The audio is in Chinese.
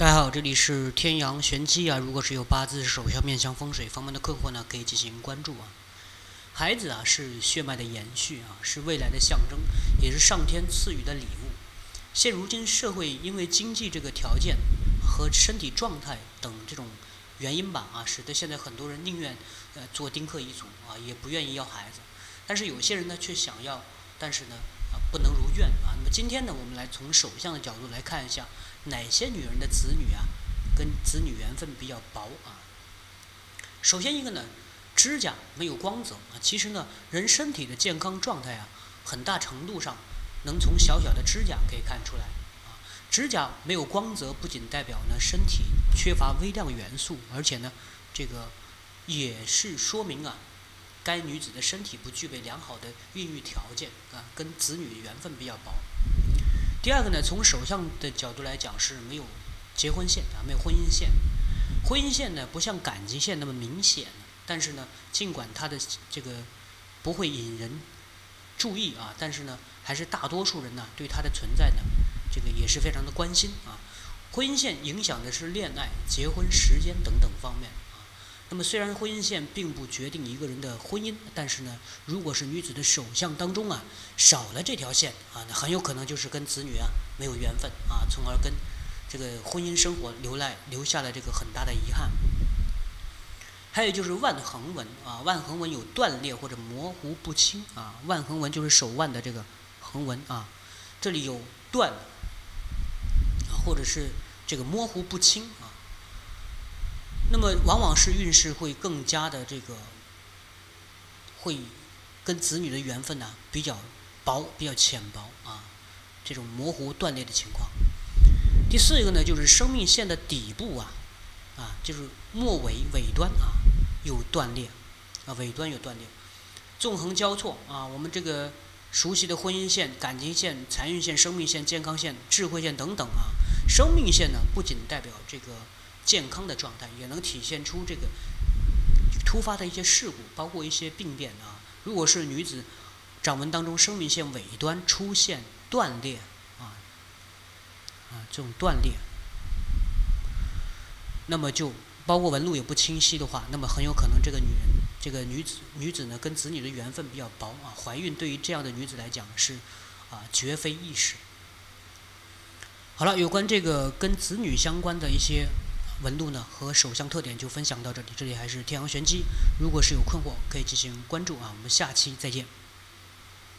大家好，这里是天阳玄机啊。如果是有八字、手相、面相、风水方面的困惑呢，可以进行关注啊。孩子啊是血脉的延续啊，是未来的象征，也是上天赐予的礼物。现如今社会因为经济这个条件和身体状态等这种原因吧啊，使得现在很多人宁愿呃做丁克一族啊，也不愿意要孩子。但是有些人呢却想要，但是呢不能如愿啊。那么今天呢，我们来从手相的角度来看一下。哪些女人的子女啊，跟子女缘分比较薄啊？首先一个呢，指甲没有光泽啊。其实呢，人身体的健康状态啊，很大程度上能从小小的指甲可以看出来啊。指甲没有光泽，不仅代表呢身体缺乏微量元素，而且呢，这个也是说明啊，该女子的身体不具备良好的孕育条件啊，跟子女缘分比较薄。第二个呢，从手相的角度来讲是没有结婚线啊，没有婚姻线。婚姻线呢不像感情线那么明显，但是呢，尽管它的这个不会引人注意啊，但是呢，还是大多数人呢对它的存在呢，这个也是非常的关心啊。婚姻线影响的是恋爱、结婚时间等等方面。那么虽然婚姻线并不决定一个人的婚姻，但是呢，如果是女子的手相当中啊少了这条线啊，那很有可能就是跟子女啊没有缘分啊，从而跟这个婚姻生活留来留下了这个很大的遗憾。还有就是腕横纹啊，腕横纹有断裂或者模糊不清啊，腕横纹就是手腕的这个横纹啊，这里有断啊，或者是这个模糊不清啊。那么往往是运势会更加的这个，会跟子女的缘分呢比较薄，比较浅薄啊，这种模糊断裂的情况。第四一个呢，就是生命线的底部啊，啊，就是末尾尾端啊有断裂，啊尾端有断裂，纵横交错啊。我们这个熟悉的婚姻线、感情线、财运线、生命线、健康线、智慧线等等啊，生命线呢不仅代表这个。健康的状态也能体现出这个突发的一些事故，包括一些病变啊。如果是女子掌纹当中生命线尾端出现断裂啊啊这种断裂，那么就包括纹路也不清晰的话，那么很有可能这个女人这个女子女子呢跟子女的缘分比较薄啊。怀孕对于这样的女子来讲是啊绝非易事。好了，有关这个跟子女相关的一些。纹路呢和手相特点就分享到这里，这里还是天阳玄机。如果是有困惑，可以进行关注啊。我们下期再见。